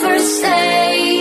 first day.